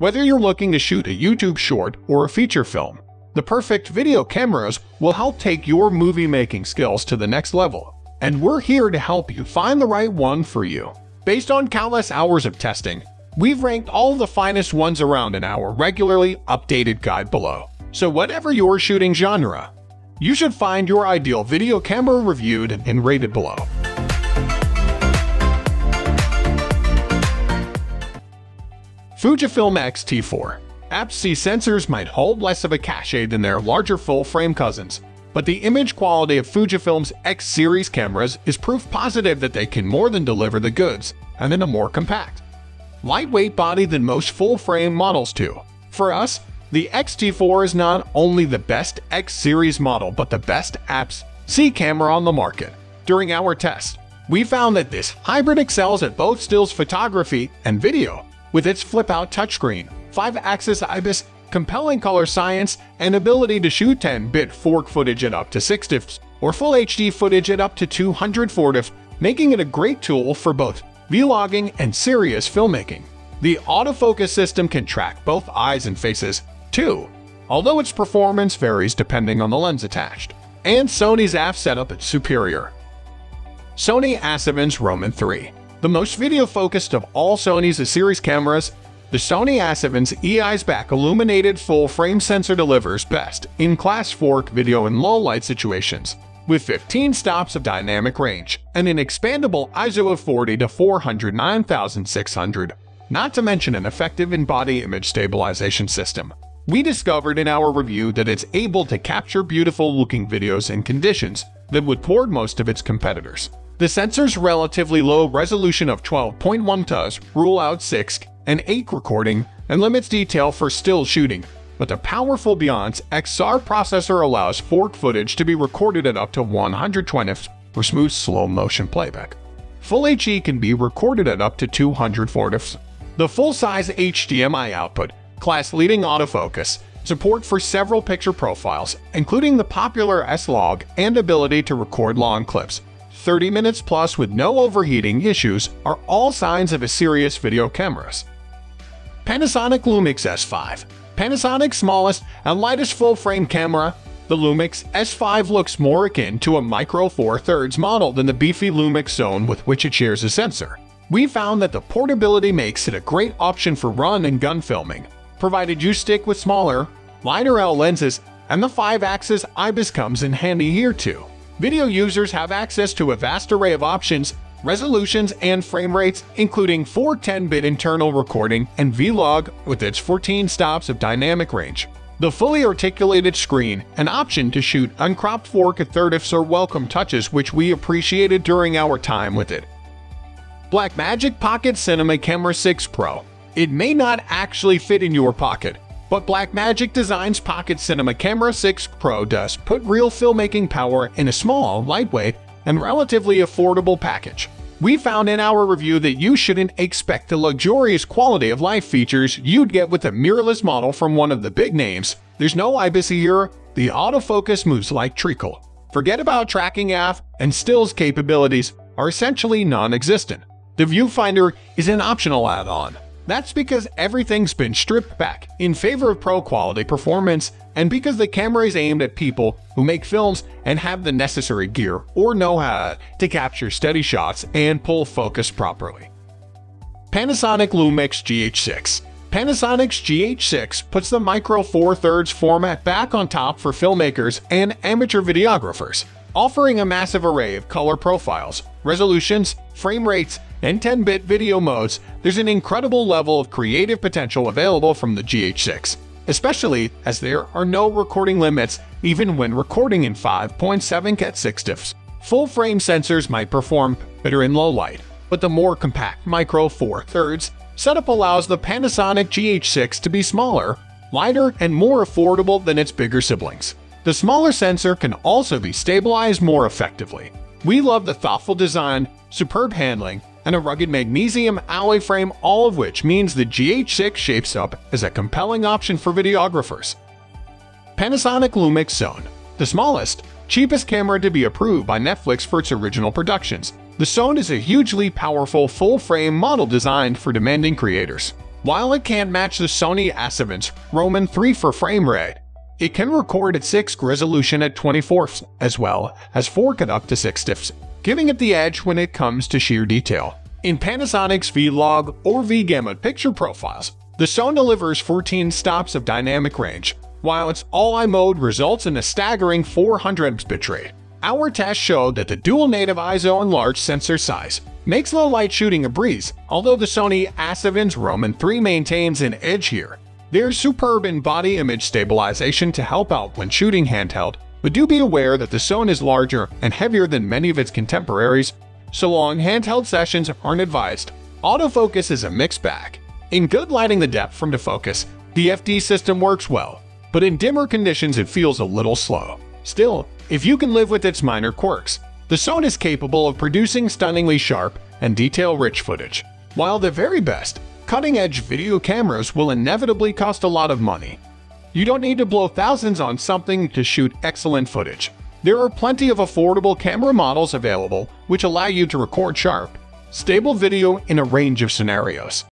Whether you're looking to shoot a YouTube short or a feature film, the perfect video cameras will help take your movie making skills to the next level. And we're here to help you find the right one for you. Based on countless hours of testing, we've ranked all the finest ones around in our regularly updated guide below. So whatever your shooting genre, you should find your ideal video camera reviewed and rated below. Fujifilm X-T4 APS-C sensors might hold less of a cachet than their larger full-frame cousins, but the image quality of Fujifilm's X-series cameras is proof positive that they can more than deliver the goods, and in a more compact, lightweight body than most full-frame models too. For us, the X-T4 is not only the best X-series model, but the best APS-C camera on the market. During our test, we found that this hybrid excels at both stills photography and video, with its flip-out touchscreen, 5-axis IBIS, compelling color science, and ability to shoot 10-bit 4K footage at up to 6 diffs, or full HD footage at up to 240 diffs, making it a great tool for both vlogging and serious filmmaking. The autofocus system can track both eyes and faces, too, although its performance varies depending on the lens attached. And Sony's AF setup is superior. Sony a7's Ronin 3 The most video-focused of all Sony's A-series cameras, the Sony a7's EI's back illuminated full-frame sensor delivers best in class 4K video in low-light situations, with 15 stops of dynamic range and an expandable ISO of 40 to 409,600, not to mention an effective in-body image stabilization system. We discovered in our review that it's able to capture beautiful-looking videos in conditions that would thwart most of its competitors. The sensor's relatively low resolution of 12.1 does rule out 6 and 8 recording and limits detail for still shooting, but the powerful BIONZ XR processor allows 4K footage to be recorded at up to 120 for smooth slow-motion playback. Full HD can be recorded at up to 240 The full-size HDMI output class-leading autofocus, support for several picture profiles, including the popular S-Log and ability to record long clips. 30 minutes plus with no overheating issues are all signs of a serious video cameras. Panasonic Lumix S5 Panasonic's smallest and lightest full-frame camera, the Lumix S5 looks more akin to a Micro Four Thirds model than the beefy Lumix Zone with which it shares a sensor. We found that the portability makes it a great option for run and gun filming, provided you stick with smaller, lighter L lenses, and the 5-axis IBIS comes in handy here too. Video users have access to a vast array of options, resolutions, and frame rates, including 410-bit internal recording and Vlog with its 14 stops of dynamic range. The fully articulated screen, an option to shoot uncropped 4K 30fs are welcome touches which we appreciated during our time with it. Blackmagic Pocket Cinema Camera 6 Pro it may not actually fit in your pocket, but Blackmagic Design's Pocket Cinema Camera 6 Pro does put real filmmaking power in a small, lightweight, and relatively affordable package. We found in our review that you shouldn't expect the luxurious quality of life features you'd get with a mirrorless model from one of the big names. There's no IBIS here, the autofocus moves like treacle. Forget about tracking AF, and stills capabilities are essentially non-existent. The viewfinder is an optional add-on. That's because everything's been stripped back in favor of pro quality performance and because the camera is aimed at people who make films and have the necessary gear or know how to capture steady shots and pull focus properly. Panasonic Lumix GH6 Panasonic's GH6 puts the Micro Four Thirds format back on top for filmmakers and amateur videographers, offering a massive array of color profiles, resolutions, frame rates, and 10-bit video modes, there's an incredible level of creative potential available from the GH6, especially as there are no recording limits even when recording in 5.7 at 6 diffs. Full-frame sensors might perform better in low light, but the more compact Micro Four Thirds setup allows the Panasonic GH6 to be smaller, lighter, and more affordable than its bigger siblings. The smaller sensor can also be stabilized more effectively. We love the thoughtful design, superb handling, and a rugged magnesium alloy frame, all of which means the GH6 shapes up as a compelling option for videographers. Panasonic Lumix Zone, the smallest, cheapest camera to be approved by Netflix for its original productions. The Zone is a hugely powerful full-frame model designed for demanding creators. While it can't match the Sony a7's Roman 3 for frame rate, it can record at 6 resolution at 24 as well as 4 cut up to 6 stiffs, giving it the edge when it comes to sheer detail. In Panasonic's V-Log or V-Gamut picture profiles, the Sony delivers 14 stops of dynamic range, while its All-I mode results in a staggering 400 bitrate. Our test showed that the dual native ISO and large sensor size makes low light shooting a breeze, although the Sony a7's Roman 3 maintains an edge here. There's superb in body image stabilization to help out when shooting handheld, but do be aware that the Sony is larger and heavier than many of its contemporaries, so long handheld sessions aren't advised. Autofocus is a mixed bag. In good lighting the depth from defocus, the FD system works well, but in dimmer conditions it feels a little slow. Still, if you can live with its minor quirks, the Sony is capable of producing stunningly sharp and detail-rich footage. While the very best, cutting-edge video cameras will inevitably cost a lot of money. You don't need to blow thousands on something to shoot excellent footage. There are plenty of affordable camera models available which allow you to record sharp, stable video in a range of scenarios.